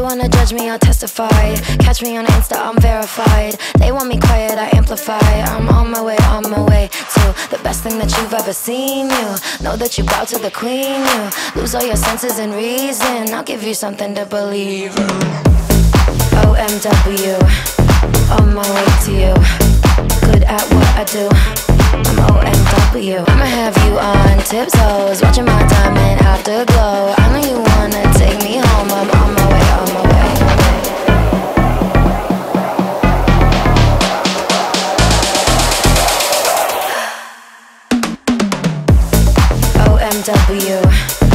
wanna judge me, I'll testify. Catch me on Insta, I'm verified. They want me quiet, I amplify. I'm on my way, on my way to the best thing that you've ever seen. You know that you bow to the queen. You lose all your senses and reason. I'll give you something to believe in. OMW, on my way to you. Good at what I do. I'm OMW. I'ma have you on tiptoes, watching my diamond afterglow. I OMW.